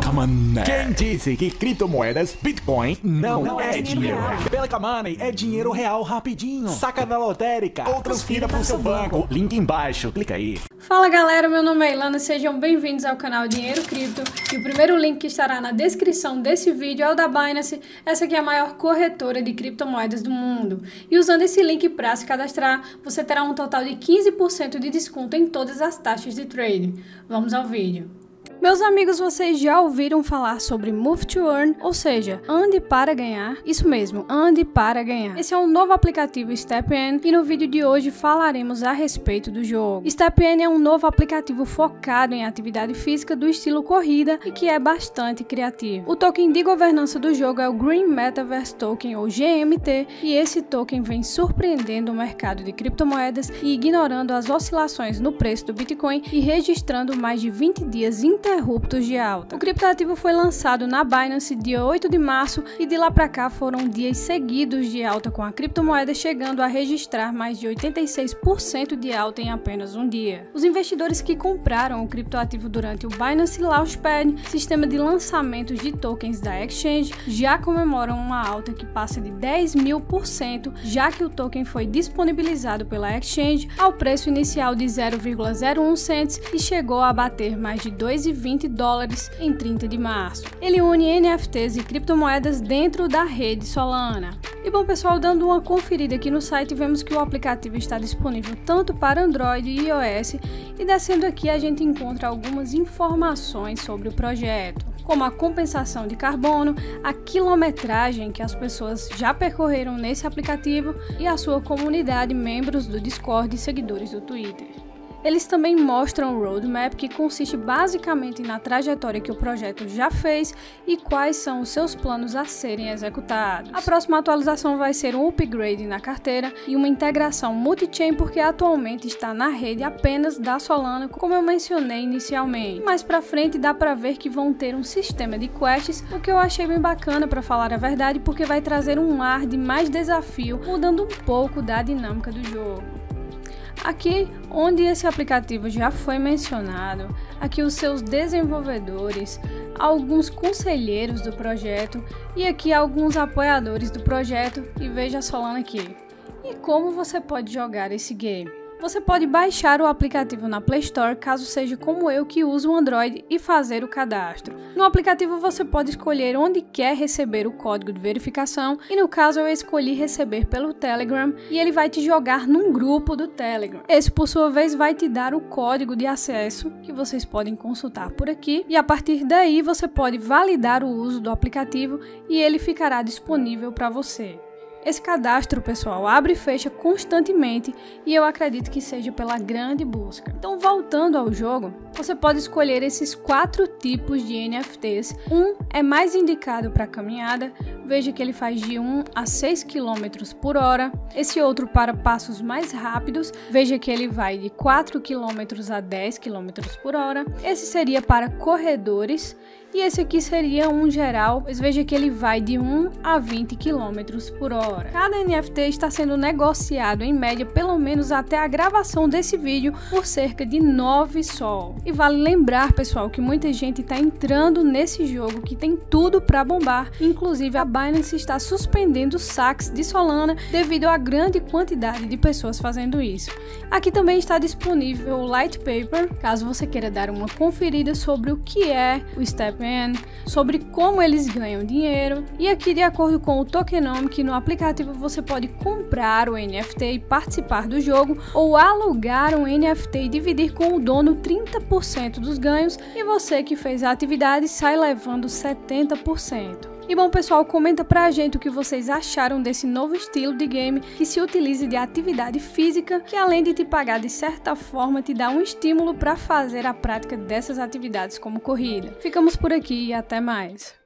Camané. Quem disse que criptomoedas, Bitcoin, não, não é, é dinheiro real? Pela Camoney é dinheiro real rapidinho. Saca na lotérica ou transfira para o seu banco. Link embaixo, clica aí. Fala galera, meu nome é Ilana, sejam bem-vindos ao canal Dinheiro Cripto e o primeiro link que estará na descrição desse vídeo é o da Binance, essa aqui é a maior corretora de criptomoedas do mundo. E usando esse link para se cadastrar, você terá um total de 15% de desconto em todas as taxas de trading. Vamos ao vídeo. Meus amigos, vocês já ouviram falar sobre Move to Earn, ou seja, ande para ganhar? Isso mesmo, ande para ganhar. Esse é um novo aplicativo StepN e no vídeo de hoje falaremos a respeito do jogo. StepN é um novo aplicativo focado em atividade física do estilo corrida e que é bastante criativo. O token de governança do jogo é o Green Metaverse Token, ou GMT, e esse token vem surpreendendo o mercado de criptomoedas e ignorando as oscilações no preço do Bitcoin e registrando mais de 20 dias inter ininterruptos de alta. O criptativo foi lançado na Binance dia 8 de março e de lá para cá foram dias seguidos de alta com a criptomoeda chegando a registrar mais de 86% de alta em apenas um dia. Os investidores que compraram o criptoativo durante o Binance Launchpad, sistema de lançamentos de tokens da exchange, já comemoram uma alta que passa de 10 mil por cento, já que o token foi disponibilizado pela exchange ao preço inicial de 0,01 cents e chegou a bater mais de 2,20 20 dólares em 30 de março. Ele une NFTs e criptomoedas dentro da rede Solana. E bom pessoal, dando uma conferida aqui no site, vemos que o aplicativo está disponível tanto para Android e iOS, e descendo aqui a gente encontra algumas informações sobre o projeto como a compensação de carbono, a quilometragem que as pessoas já percorreram nesse aplicativo e a sua comunidade, membros do Discord e seguidores do Twitter. Eles também mostram o roadmap, que consiste basicamente na trajetória que o projeto já fez e quais são os seus planos a serem executados. A próxima atualização vai ser um upgrade na carteira e uma integração multi-chain, porque atualmente está na rede apenas da Solana, como eu mencionei inicialmente. Mais para frente dá para ver que vão ter um sistema de quests, o que eu achei bem bacana para falar a verdade, porque vai trazer um ar de mais desafio, mudando um pouco da dinâmica do jogo. Aqui, onde esse aplicativo já foi mencionado, aqui os seus desenvolvedores, alguns conselheiros do projeto e aqui alguns apoiadores do projeto e veja Solana aqui. E como você pode jogar esse game? Você pode baixar o aplicativo na Play Store caso seja como eu que uso o Android e fazer o cadastro. No aplicativo você pode escolher onde quer receber o código de verificação e no caso eu escolhi receber pelo Telegram e ele vai te jogar num grupo do Telegram. Esse por sua vez vai te dar o código de acesso que vocês podem consultar por aqui e a partir daí você pode validar o uso do aplicativo e ele ficará disponível para você. Esse cadastro, pessoal, abre e fecha constantemente e eu acredito que seja pela grande busca. Então, voltando ao jogo, você pode escolher esses quatro tipos de NFTs. Um é mais indicado para caminhada, veja que ele faz de 1 a 6 km por hora. Esse outro para passos mais rápidos, veja que ele vai de 4 km a 10 km por hora. Esse seria para corredores e esse aqui seria um geral, pois veja que ele vai de 1 a 20 km por hora. Cada NFT está sendo negociado em média pelo menos até a gravação desse vídeo por cerca de 9 sol. E vale lembrar, pessoal, que muita gente está entrando nesse jogo que tem tudo para bombar, inclusive a Binance está suspendendo saques de Solana devido à grande quantidade de pessoas fazendo isso. Aqui também está disponível o Light Paper, caso você queira dar uma conferida sobre o que é o Step sobre como eles ganham dinheiro. E aqui, de acordo com o Tokenomic, no aplicativo você pode comprar o NFT e participar do jogo, ou alugar um NFT e dividir com o dono 30% dos ganhos, e você que fez a atividade sai levando 70%. E bom pessoal, comenta pra gente o que vocês acharam desse novo estilo de game que se utiliza de atividade física, que além de te pagar de certa forma, te dá um estímulo para fazer a prática dessas atividades como corrida. Ficamos por aqui e até mais.